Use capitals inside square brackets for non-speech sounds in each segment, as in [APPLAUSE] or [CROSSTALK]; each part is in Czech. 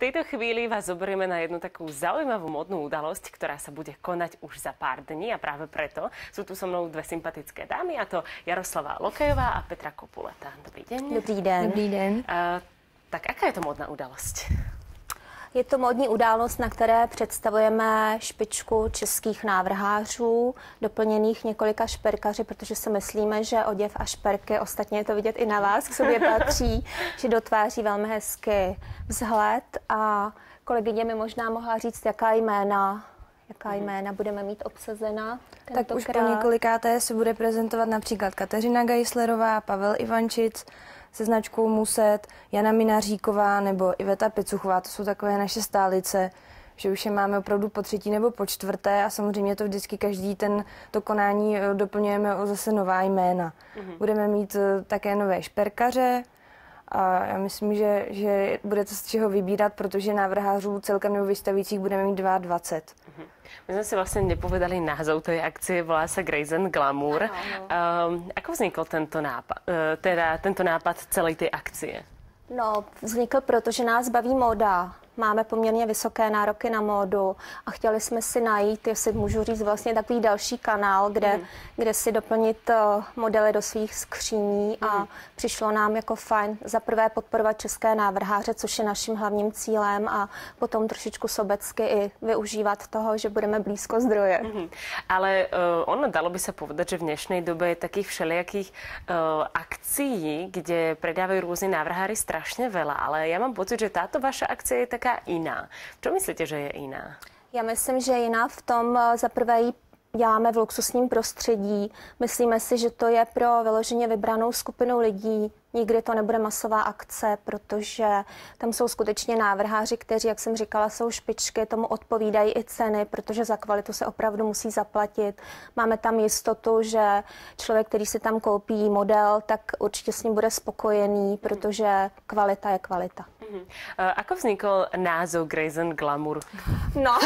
V tejto chvíli vás zoberieme na jednu takú zaujímavú modnú udalosť, ktorá sa bude konať už za pár dní a práve preto sú tu so mnou dve sympatické dámy a to Jaroslava Lokejová a Petra Kopuleta. Dobrý deň. Dobrý den. Dobrý den. Uh, tak aká je to modná udalosť? Je to modní událost, na které představujeme špičku českých návrhářů, doplněných několika šperkaři, protože si myslíme, že oděv a šperky, ostatně je to vidět i na vás, k sobě patří, [LAUGHS] že dotváří velmi hezky vzhled. A kolegyně mi možná mohla říct, jaká jména jaká jména budeme mít obsazena. Tak už po několikáté se bude prezentovat například Kateřina Geislerová, Pavel Ivančic, se značkou Muset, Jana Minaříková nebo Iveta Picuchová. To jsou takové naše stálice, že už je máme opravdu po třetí nebo po čtvrté a samozřejmě to vždycky každý ten to konání eh, doplňujeme o zase nová jména. Mm-hmm. Budeme mít eh, také nové šperkaře, a já myslím, že, že budete z čeho vybírat, protože návrhářů celkem nebo vystavících budeme mít 22. Mm-hmm. My sme si vlastne nepovedali názov tej akcie, volá sa Grace and Glamour. Ano, ano. Um, ako vznikol tento nápad, uh, teda tento nápad celej tej akcie? No, vznikl proto, že nás baví móda máme poměrně vysoké nároky na módu a chtěli jsme si najít, jestli můžu říct, vlastně takový další kanál, kde, mm. kde si doplnit uh, modely do svých skříní mm. a mhm. přišlo nám jako fajn za prvé podporovat české návrháře, což je naším hlavním cílem a potom trošičku sobecky i využívat toho, že budeme blízko zdroje. Mm. Ale uh, ono dalo by se povedat, že v dnešní době je takých všelijakých uh, akcí, kde predávají různí návrháři strašně veľa, ale já mám pocit, že táto vaša akce je taká jiná. Co myslíte, že je jiná? Já myslím, že je jiná v tom, eh, za prvé děláme v luxusním prostředí. Myslíme si, že to je pro vyloženě vybranou skupinu lidí, Nikdy to nebude masová akce, protože tam jsou skutečně návrháři, kteří, jak jsem říkala, jsou špičky, tomu odpovídají i ceny, protože za kvalitu se opravdu musí zaplatit. Máme tam jistotu, že člověk, který si tam koupí model, tak určitě s ním bude spokojený, protože kvalita je kvalita. Uh, ako vznikl názov Grace and Glamour? No.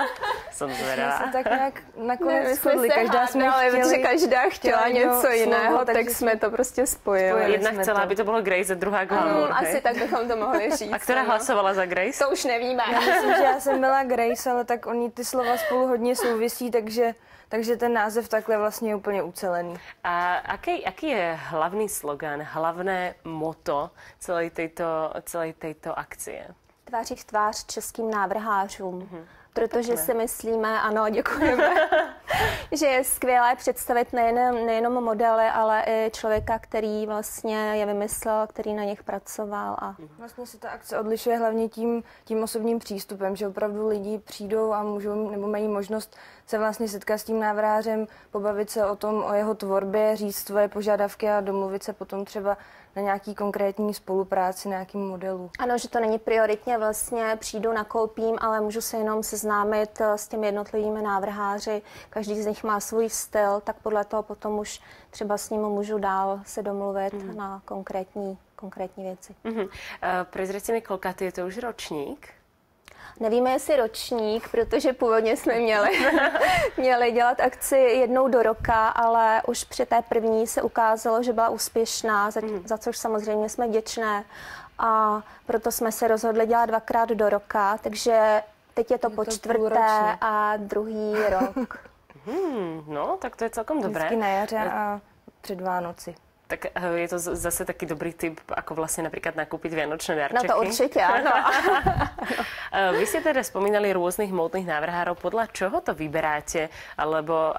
[LAUGHS] Jsem zvedavá. se tak nějak nakonec shodli. Každá jsme chtěli, každá chtěla něco jiného, slovo, tak jsme to prostě spojili. Jedna chcela, aby to bylo Grace a druhá Glamour. Um, asi tak bychom to mohli říct. A která no. hlasovala za Grace? To už nevíme. Já myslím, že já jsem byla Grace, ale tak oni ty slova spolu hodně souvisí, takže takže ten název takhle vlastně je úplně ucelený. A aký, aký je hlavný slogan, hlavné moto celé této, celé této akcie? Tváří v tvář českým návrhářům. Mm-hmm protože si myslíme, ano, děkujeme, [LAUGHS] [LAUGHS] že je skvělé představit nejen, nejenom modely, ale i člověka, který vlastně je vymyslel, který na nich pracoval. A... Vlastně se ta akce odlišuje hlavně tím, tím osobním přístupem, že opravdu lidi přijdou a můžou nebo mají možnost se vlastně setkat s tím návrářem, pobavit se o tom, o jeho tvorbě, říct svoje požadavky a domluvit se potom třeba na nějaký konkrétní spolupráci, na nějakým modelu. Ano, že to není prioritně vlastně přijdu, nakoupím, ale můžu se jenom seznámit eh, s těmi jednotlivými návrháři. Každý z nich má svůj styl, tak podle toho potom už třeba s ním můžu dál se domluvit mm. na konkrétní, konkrétní věci. Mm-hmm. Uh, Prezrejte mi, kolkatý je to už ročník? Nevíme, jestli ročník, protože původně jsme měli, [LAUGHS] měli dělat akci jednou do roka, ale už při té první se ukázalo, že byla úspěšná, za, mm. za což samozřejmě jsme vděčné. A proto jsme se rozhodli dělat dvakrát do roka, takže teď je to je po to čtvrté a druhý rok. [LAUGHS] Hmm, no, tak to je celkom dobré. Vždycky na jaře a před Vánoci. Tak eh, je to zase taký dobrý tip, ako vlastne napríklad nakúpiť vianočné darčeky. No to určite, áno. [LAUGHS] Eh, vy ste teda spomínali rôznych módnych návrhárov. Podľa čoho to vyberáte? Alebo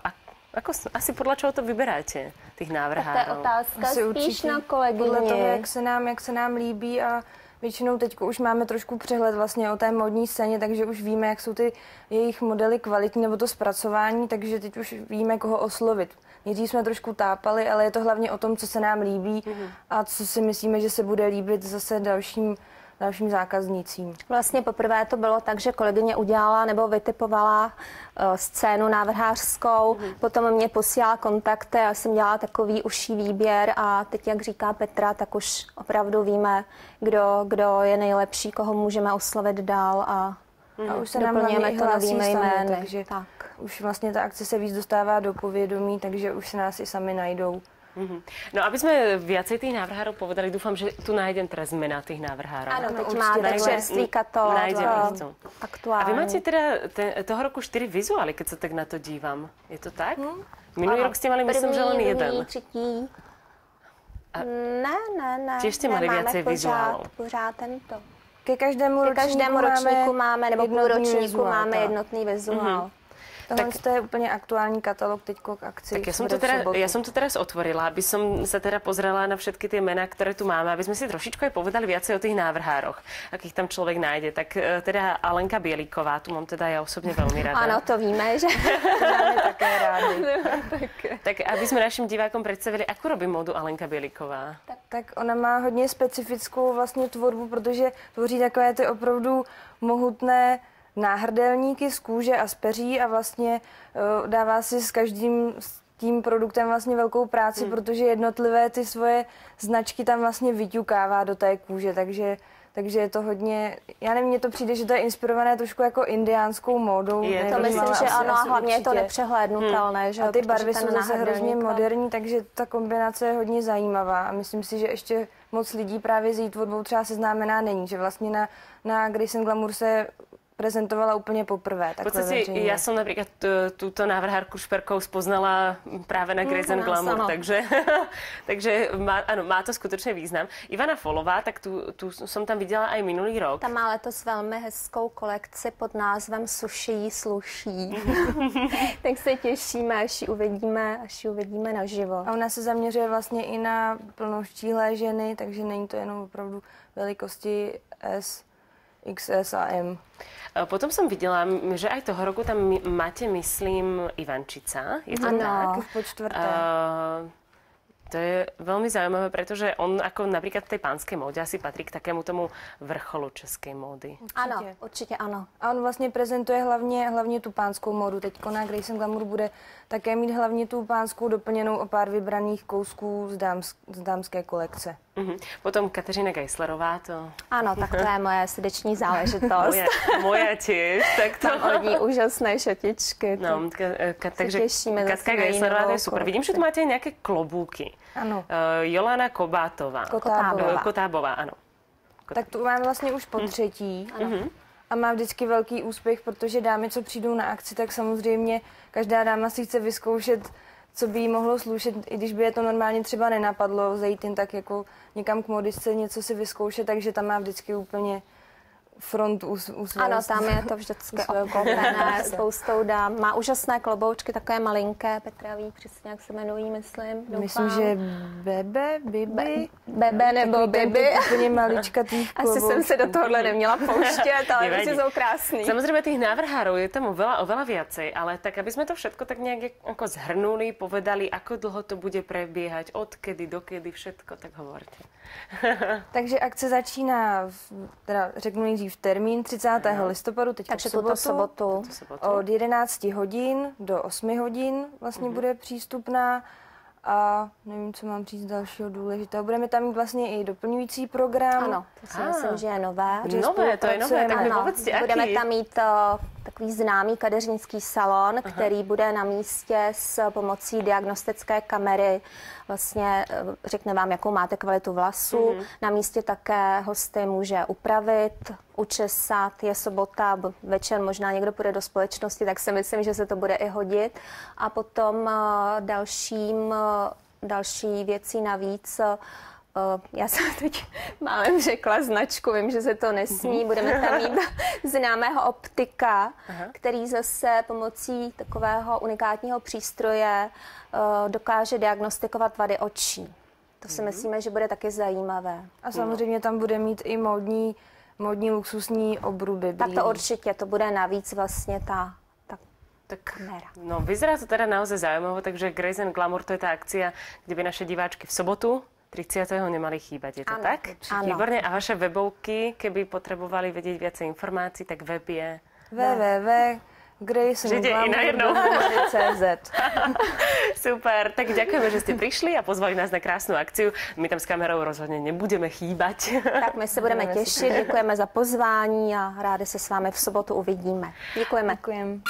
ako, asi podľa čeho to vyberáte, těch návrhárů? Tak to je otázka asi spíš na kolegyně. Podle toho, jak se nám, jak se nám líbí a většinou teď už máme trošku přehled vlastně o té modní scéně, takže už víme, jak jsou ty jejich modely kvalitní nebo to zpracování, takže teď už víme, koho oslovit. Nejdřív jsme trošku tápali, ale je to hlavně o tom, co se nám líbí mm-hmm. a co si myslíme, že se bude líbit zase dalším dalším zákaznicím. Vlastně poprvé to bylo tak, že kolegyně udělala nebo vytipovala uh, scénu návrhářskou, mm-hmm. potom mě posílala kontakty, já jsem dělala takový užší výběr a teď, jak říká Petra, tak už opravdu víme, kdo, kdo je nejlepší, koho můžeme oslovit dál a Mm. A už se nám hlavně to novými jmény. Takže tak. už vlastně ta akce se víc dostává do povědomí, takže už se nás i sami najdou. No aby sme viacej tých návrhárov povedali, dúfam, že tu nájdem teraz mena tých návrhárov. Áno, teď máte čerstvý katalóg. Nájdem ich tu. Aktuálne. A vy máte teda ten, toho roku 4 vizuály, keď sa tak na to dívam. Je to tak? Hmm. Minulý ano. rok ste mali, myslím, První, že len jeden. třetí. A... Ne, ne, ne. Tiež ste mali viacej pořád, vizuálov. Pořád tento. Ke každému Ke ročníku, každému ročníku máme, máme, nebo půlročníku vizuál, máme jednotný vizuál. Mm-hmm. Tohle tak, to je úplně aktuální katalog teď k akci. Tak ja som, to teda, ja som to teraz otvorila, aby som sa teda pozrela na všetky tie mená, ktoré tu máme, aby sme si trošičku povedali viacej o tých návrhároch, akých tam človek nájde. Tak e, teda Alenka Bieliková, tu mám teda ja osobne veľmi rada. Ano, to víme, že [LAUGHS] máme také rádi. [LAUGHS] tak aby sme našim divákom predstavili, akú robí módu Alenka Bieliková. Tak, tak ona má hodně specifickou vlastně tvorbu, protože tvoří takové ty opravdu mohutné náhrdelníky z kůže a z peří a vlastně uh, dává si s každým s tím produktem vlastně velkou práci, hmm. protože jednotlivé ty svoje značky tam vlastně vyťukává do té kůže, takže takže je to hodně, já nevím, mně to přijde, že to je inspirované trošku jako indiánskou módou. Je, to myslím, že ano, a hlavně je to nepřehlédnutelné. Hmm. Že a ty barvy jsou zase hrozně moderní, takže ta kombinace je hodně zajímavá a myslím si, že ještě moc lidí právě s její tvorbou třeba seznámená není, že vlastně na, na Grace Glamour se prezentovala úplně poprvé. V podstate ja som napríklad t- túto návrhárku šperkov spoznala práve na Grace and Mm, Glamour, áno. takže, [LAUGHS] takže má, áno, má to skutočne význam. Ivana Folová, tak tu, tu som tam videla aj minulý rok. Ta má letos velmi hezkou kolekci pod názvem Suší sluší. [LAUGHS] [LAUGHS] tak se těšíme, až ji uvidíme, až ji uvidíme naživo. A ona se zaměřuje vlastně i na plnoštíhlé ženy, takže není to jenom opravdu velikosti S, XS a M. E, Potom som videla, že aj toho roku tam máte, myslím, Ivančica. Je to Áno. tak? Po čtvrté. Uh, to je veľmi zaujímavé, pretože on ako napríklad v tej pánskej móde asi patrí k takému tomu vrcholu českej módy. Ano, určitě ano. A on vlastně prezentuje hlavně, hlavně tu pánskou módu. Teď na Grace and Glamour bude také mít hlavně tu pánskou doplněnou o pár vybraných kousků z, dáms, z dámské kolekce. Uh-huh. Potom Kateřina Geislerová, to Ano, tak to je moje srdeční záležitost. moja, moja tiež. Tak to... Mám od ní úžasné šatičky. No, ka, ka, takže těšíme zase Katka Geislerová, to je super. Vidím, že tu máte aj nejaké klobúky. Ano. Uh, Jolana Kobátová. Kotábová. Eh, Kotábová, ano. Tak tu mám vlastně už po třetí. A má vždycky velký úspěch, protože dámy, co přijdou na akci, tak samozřejmě každá dáma si chce vyzkoušet, co by jí mohlo slušet, i když by je to normálně třeba nenapadlo, zajít jen tak jako někam k modisce, něco si vyzkoušet, takže tam má vždycky úplně front u, u svého Ano, tam je to vždycky [LAUGHS] obklopené [LAUGHS] spoustou dám. Má úžasné kloboučky, takové malinké, Petra ví přesně, jak se jmenují, myslím. Doufám. Myslím, že Bebe, Bibi, Bebe nebo Bibi. úplně [LAUGHS] maličkatý Asi jsem se do tohohle neměla pouštět, ale věci jsou krásný. Samozrejme, tých návrhárov je tam oveľa, oveľa viacej, ale tak, aby sme to všetko tak nejak ako zhrnuli, povedali, ako dlho to bude prebiehať, odkedy, dokedy, všetko, tak hovorte. Takže akce začíná, teda řeknu nejdřív termín 30. listopadu, teď Takže v sobotu, tuto sobotu. sobotu. Od 11 hodin do 8 hodin vlastně Mhm. bude přístupná a nevím, co mám říct dalšího důležitého. Budeme tam mít vlastně i doplňující program. Ano, to si Ah. myslím, že je nové. Že Nové, to je nové, tak mi budeme tam mít uh, takový známý kadeřnický salon, Aha. který bude na místě s pomocí diagnostické kamery. Vlastně uh, řekne vám, jakou máte kvalitu vlasů. Mm-hmm. Na místě také hosty může upravit, učesat. Je sobota, večer možná někdo půjde do společnosti, tak si myslím, že se to bude i hodit. A potom uh, dalším, uh, další věcí navíc já jsem [LAUGHS] teď málem řekla značku, vím, že se to nesmí. Budeme tam mít [LAUGHS] známého optika, Aha. který zase pomocí takového unikátního přístroje dokáže diagnostikovat vady očí. To si myslíme, že bude taky zajímavé. A samozřejmě tam bude mít i módní, módní luxusní obruby. Tak to určitě, to bude navíc vlastně ta, ta Tak, kamera. no, vyzerá to teda naozaj zaujímavo, takže Grace and Glamour to je tá akcia, kde by naše diváčky v sobotu 30. nemali chýbať, je to Áno, tak? určite. Áno. Výborne. A vaše webovky, keby potrebovali vedieť viacej informácií, tak web je... www. I. CZ. [LAUGHS] Super, tak ďakujeme, že ste prišli a pozvali nás na krásnu akciu. My tam s kamerou rozhodne nebudeme chýbať. Tak my se budeme těšit, děkujeme za pozvání a rádi se s vámi v sobotu uvidíme. Děkujeme. Děkujem.